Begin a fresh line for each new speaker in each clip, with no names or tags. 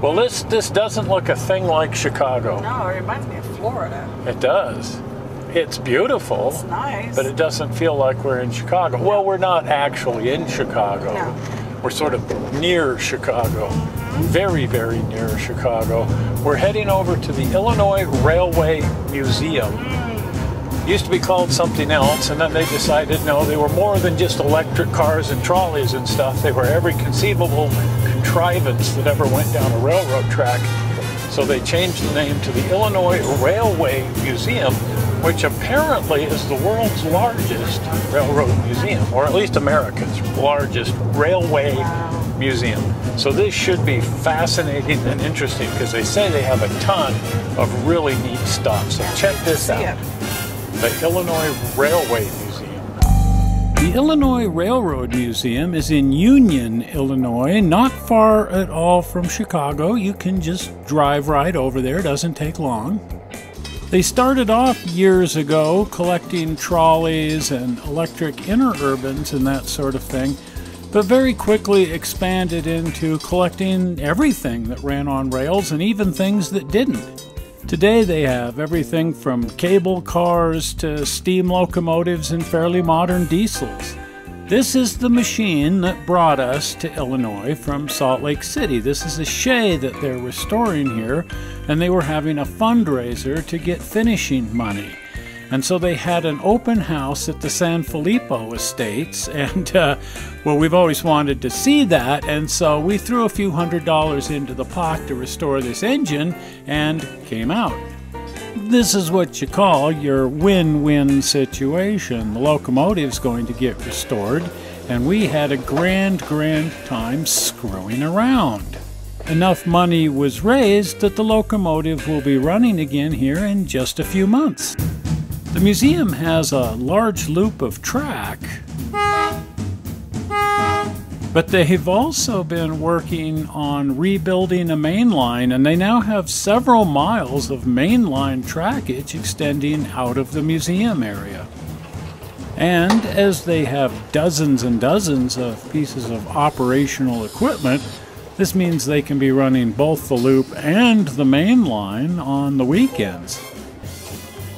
Well, this this doesn't look a thing like Chicago.
No, it reminds me of Florida.
It does. It's beautiful,
It's nice.
but it doesn't feel like we're in Chicago. Well, we're not actually in Chicago.
No.
We're sort of near Chicago. Mm-hmm. Very, very near Chicago. We're heading over to the Illinois Railway Museum. Used to be called something else, and then they decided no, they were more than just electric cars and trolleys and stuff. They were every conceivable contrivance that ever went down a railroad track. So they changed the name to the Illinois Railway Museum, which apparently is the world's largest railroad museum, or at least America's largest railway museum. So this should be fascinating and interesting because they say they have a ton of really neat stuff. So check this out the Illinois Railway Museum. The Illinois Railroad Museum is in Union, Illinois, not far at all from Chicago. You can just drive right over there, doesn't take long. They started off years ago collecting trolleys and electric interurbans and that sort of thing, but very quickly expanded into collecting everything that ran on rails and even things that didn't. Today they have everything from cable cars to steam locomotives and fairly modern diesels. This is the machine that brought us to Illinois from Salt Lake City. This is a Shay that they're restoring here, and they were having a fundraiser to get finishing money. And so they had an open house at the San Filippo Estates, and uh, well, we've always wanted to see that, and so we threw a few hundred dollars into the pot to restore this engine and came out. This is what you call your win win situation. The locomotive's going to get restored, and we had a grand, grand time screwing around. Enough money was raised that the locomotive will be running again here in just a few months. The museum has a large loop of track, but they've also been working on rebuilding a main line, and they now have several miles of mainline trackage extending out of the museum area. And as they have dozens and dozens of pieces of operational equipment, this means they can be running both the loop and the main line on the weekends.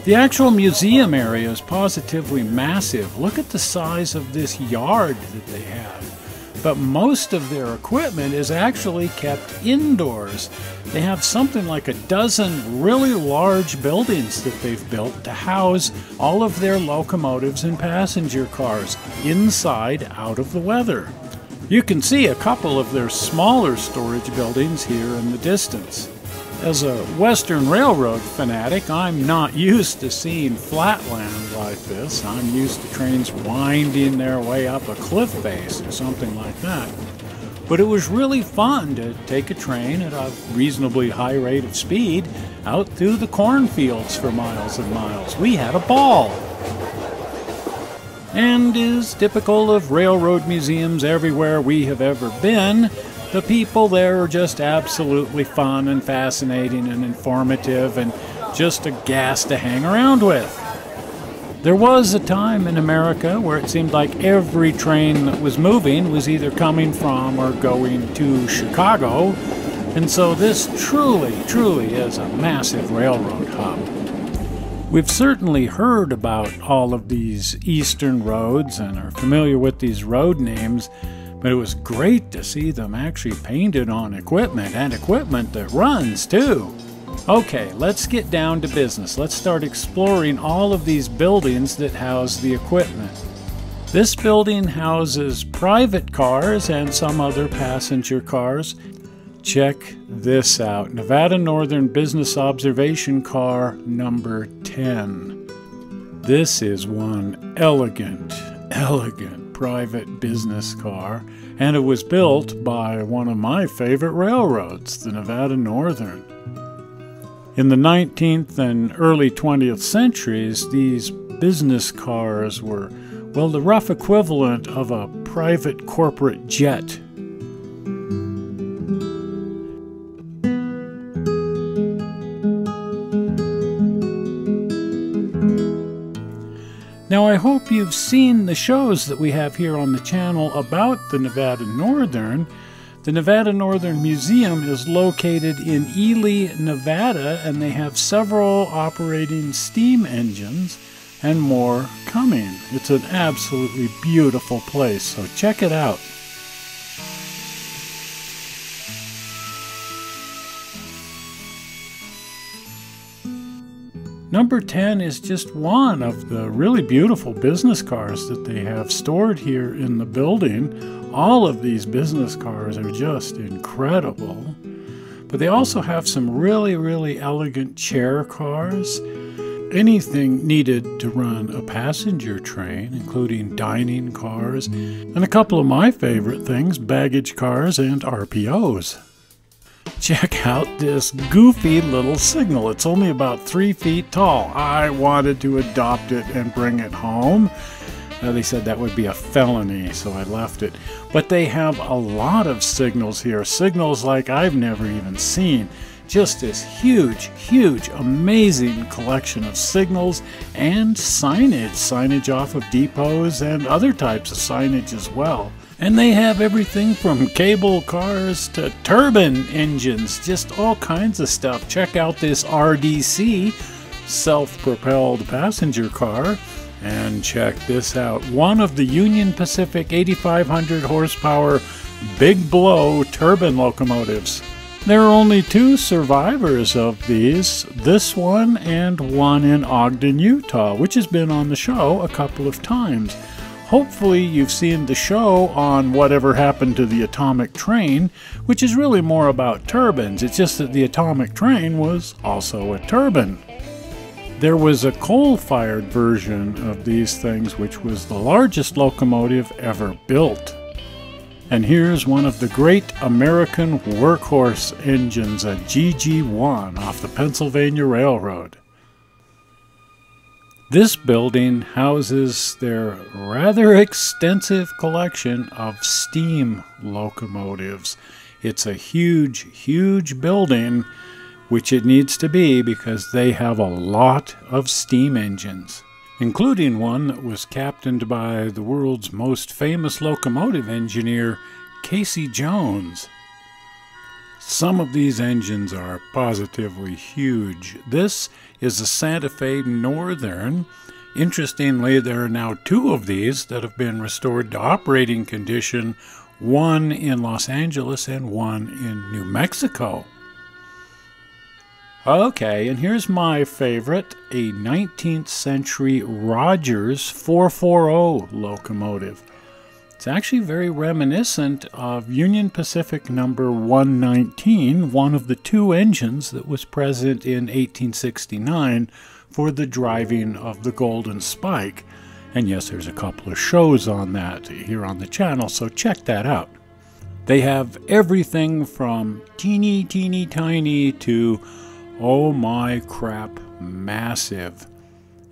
The actual museum area is positively massive. Look at the size of this yard that they have. But most of their equipment is actually kept indoors. They have something like a dozen really large buildings that they've built to house all of their locomotives and passenger cars inside out of the weather. You can see a couple of their smaller storage buildings here in the distance. As a Western Railroad fanatic, I'm not used to seeing flatland like this. I'm used to trains winding their way up a cliff face or something like that. But it was really fun to take a train at a reasonably high rate of speed out through the cornfields for miles and miles. We had a ball. And is typical of railroad museums everywhere we have ever been, the people there are just absolutely fun and fascinating and informative and just a gas to hang around with. There was a time in America where it seemed like every train that was moving was either coming from or going to Chicago, and so this truly, truly is a massive railroad hub. We've certainly heard about all of these eastern roads and are familiar with these road names, but it was great to see them actually painted on equipment and equipment that runs too. Okay, let's get down to business. Let's start exploring all of these buildings that house the equipment. This building houses private cars and some other passenger cars. Check this out Nevada Northern Business Observation Car number 10. This is one elegant, elegant private business car, and it was built by one of my favorite railroads, the Nevada Northern. In the 19th and early 20th centuries, these business cars were, well, the rough equivalent of a private corporate jet. Now, I hope you've seen the shows that we have here on the channel about the Nevada Northern. The Nevada Northern Museum is located in Ely, Nevada, and they have several operating steam engines and more coming. It's an absolutely beautiful place, so check it out. Number 10 is just one of the really beautiful business cars that they have stored here in the building. All of these business cars are just incredible. But they also have some really, really elegant chair cars. Anything needed to run a passenger train, including dining cars, and a couple of my favorite things baggage cars and RPOs check out this goofy little signal. It's only about three feet tall. I wanted to adopt it and bring it home. Now, they said that would be a felony, so I left it. But they have a lot of signals here, signals like I've never even seen. Just this huge, huge, amazing collection of signals and signage. Signage off of depots and other types of signage as well. And they have everything from cable cars to turbine engines, just all kinds of stuff. Check out this RDC self propelled passenger car. And check this out one of the Union Pacific 8500 horsepower Big Blow turbine locomotives. There are only two survivors of these this one and one in Ogden, Utah, which has been on the show a couple of times. Hopefully, you've seen the show on Whatever Happened to the Atomic Train, which is really more about turbines. It's just that the atomic train was also a turbine. There was a coal fired version of these things, which was the largest locomotive ever built. And here's one of the great American workhorse engines, a GG1 off the Pennsylvania Railroad. This building houses their rather extensive collection of steam locomotives. It's a huge, huge building, which it needs to be because they have a lot of steam engines, including one that was captained by the world's most famous locomotive engineer, Casey Jones. Some of these engines are positively huge. This is a Santa Fe Northern. Interestingly, there are now two of these that have been restored to operating condition, one in Los Angeles and one in New Mexico. Okay, and here's my favorite a 19th century Rogers 440 locomotive. It's actually very reminiscent of Union Pacific number 119, one of the two engines that was present in 1869 for the driving of the Golden Spike. And yes, there's a couple of shows on that here on the channel, so check that out. They have everything from teeny, teeny, tiny to, oh my crap, massive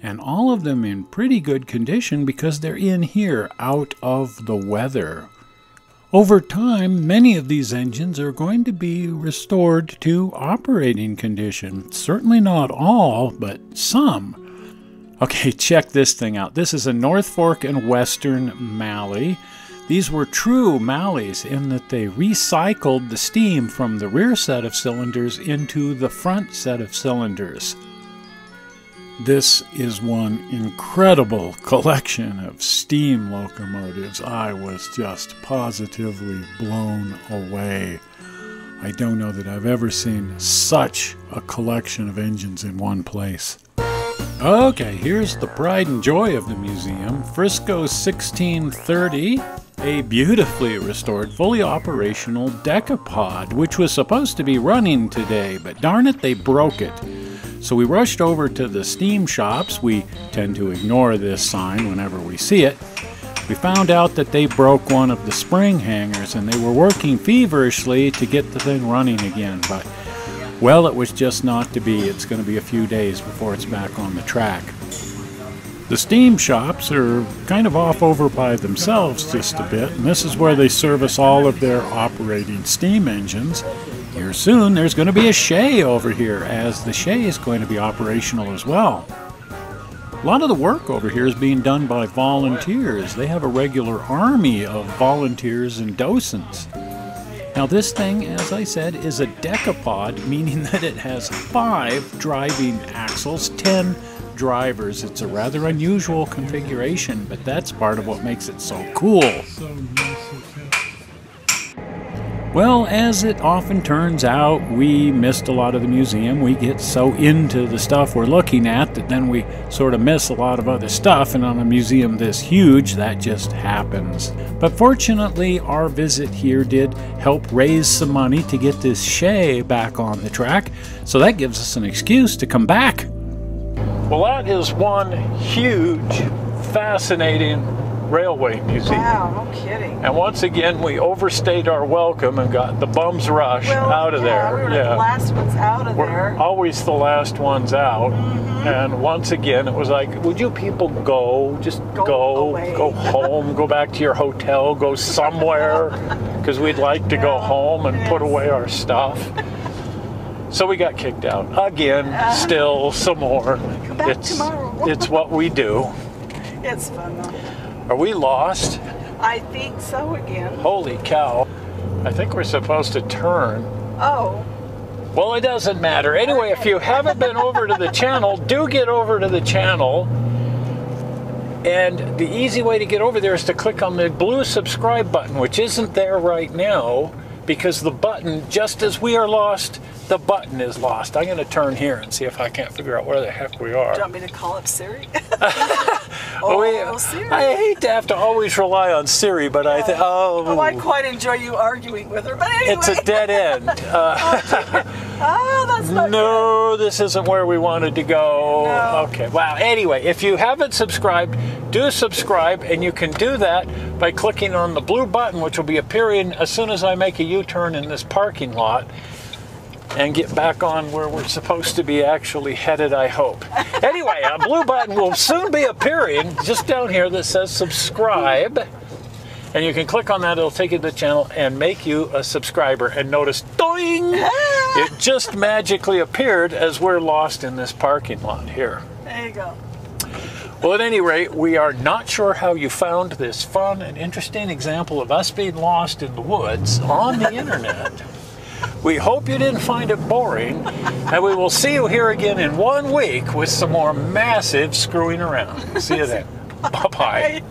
and all of them in pretty good condition because they're in here out of the weather. Over time, many of these engines are going to be restored to operating condition. Certainly not all, but some. Okay, check this thing out. This is a Norfolk and Western Mallet. These were true Mallets in that they recycled the steam from the rear set of cylinders into the front set of cylinders. This is one incredible collection of steam locomotives. I was just positively blown away. I don't know that I've ever seen such a collection of engines in one place. Okay, here's the pride and joy of the museum Frisco 1630, a beautifully restored, fully operational decapod, which was supposed to be running today, but darn it, they broke it. So we rushed over to the steam shops. We tend to ignore this sign whenever we see it. We found out that they broke one of the spring hangers and they were working feverishly to get the thing running again. But, well, it was just not to be. It's going to be a few days before it's back on the track. The steam shops are kind of off over by themselves just a bit, and this is where they service all of their operating steam engines here soon, there's going to be a Shay over here, as the Shay is going to be operational as well. A lot of the work over here is being done by volunteers. They have a regular army of volunteers and docents. Now, this thing, as I said, is a decapod, meaning that it has five driving axles, 10 drivers. It's a rather unusual configuration, but that's part of what makes it so cool. Well, as it often turns out, we missed a lot of the museum. We get so into the stuff we're looking at that then we sort of miss a lot of other stuff, and on a museum this huge, that just happens. But fortunately, our visit here did help raise some money to get this Shay back on the track, so that gives us an excuse to come back. Well, that is one huge, fascinating Railway Museum.
Wow, no kidding.
And once again, we overstayed our welcome and got the bums rush
Well,
out of
yeah,
there.
We were the last ones out of
We're
there.
always the last ones out. Mm-hmm. And once again, it was like, would you people go? Just
Go
go, go home, go back to your hotel, go somewhere, because we'd like to go home and put away our stuff. So we got kicked out again, uh-huh. still some more. It's,
tomorrow.
it's what we do.
It's fun though.
Are we lost?
I think so again.
Holy cow. I think we're supposed to turn.
Oh,
Well, it doesn't matter. Anyway, if you haven't been over to the channel, do get over to the channel. And the easy way to get over there is to click on the blue subscribe button, which isn't there right now because the button, just as we are lost, the button is lost. I'm going to turn here and see if I can't figure out where the heck we are.
do you want me to call up Siri?
Oh,
oh,
we-
Siri.
I hate to have to always rely on Siri, but I think, oh,
Oh, I quite enjoy you arguing with her, but anyway.
it's a dead end. Uh,
Oh, that's not
No, this isn't where we wanted to go.
No.
Okay. Wow. Anyway, if you haven't subscribed, do subscribe, and you can do that by clicking on the blue button, which will be appearing as soon as I make a U-turn in this parking lot and get back on where we're supposed to be actually headed, I hope. Anyway, a blue button will soon be appearing just down here that says subscribe. And you can click on that, it'll take you to the channel and make you a subscriber. And notice, doing! It just magically appeared as we're lost in this parking lot here.
There you go.
Well, at any rate, we are not sure how you found this fun and interesting example of us being lost in the woods on the internet. We hope you didn't find it boring, and we will see you here again in one week with some more massive screwing around. See you then. Bye bye.